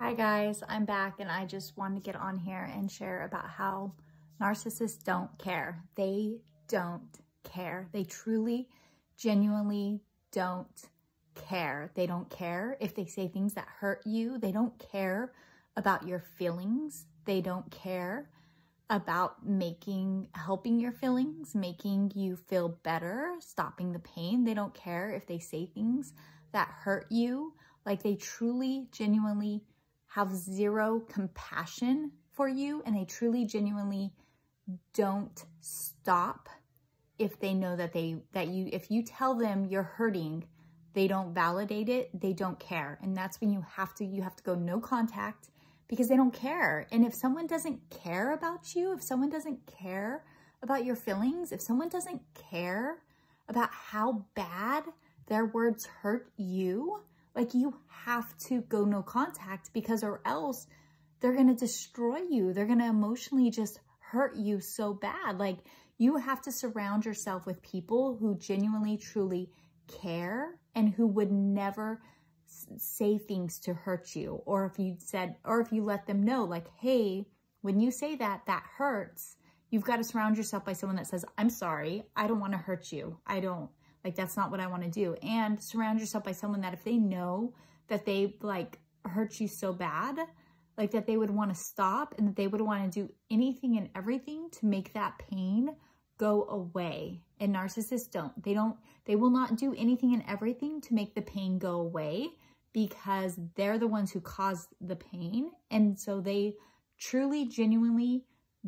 Hi guys, I'm back and I just wanted to get on here and share about how narcissists don't care. They don't care. They truly, genuinely don't care. They don't care if they say things that hurt you. They don't care about your feelings. They don't care about making, helping your feelings, making you feel better, stopping the pain. They don't care if they say things that hurt you. Like they truly, genuinely have zero compassion for you and they truly, genuinely don't stop if they know that they, that you, if you tell them you're hurting, they don't validate it, they don't care. And that's when you have to, you have to go no contact because they don't care. And if someone doesn't care about you, if someone doesn't care about your feelings, if someone doesn't care about how bad their words hurt you, like you have to go no contact because or else they're going to destroy you. They're going to emotionally just hurt you so bad. Like you have to surround yourself with people who genuinely, truly care and who would never say things to hurt you. Or if you said, or if you let them know like, hey, when you say that, that hurts. You've got to surround yourself by someone that says, I'm sorry. I don't want to hurt you. I don't like, that's not what I want to do. And surround yourself by someone that if they know that they like hurt you so bad, like that they would want to stop and that they would want to do anything and everything to make that pain go away. And narcissists don't. They don't, they will not do anything and everything to make the pain go away because they're the ones who cause the pain. And so they truly, genuinely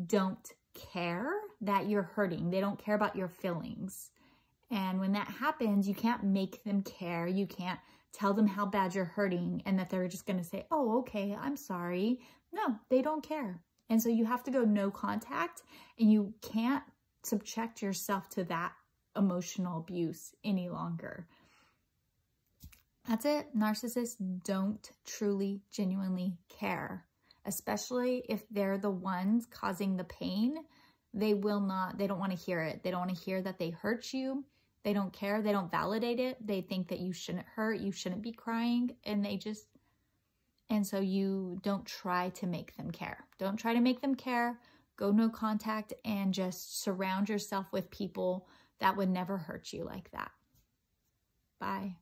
don't care that you're hurting. They don't care about your feelings. And when that happens, you can't make them care. You can't tell them how bad you're hurting and that they're just going to say, oh, okay, I'm sorry. No, they don't care. And so you have to go no contact and you can't subject yourself to that emotional abuse any longer. That's it. Narcissists don't truly, genuinely care, especially if they're the ones causing the pain. They will not, they don't want to hear it. They don't want to hear that they hurt you. They don't care. They don't validate it. They think that you shouldn't hurt. You shouldn't be crying. And they just, and so you don't try to make them care. Don't try to make them care. Go no contact and just surround yourself with people that would never hurt you like that. Bye.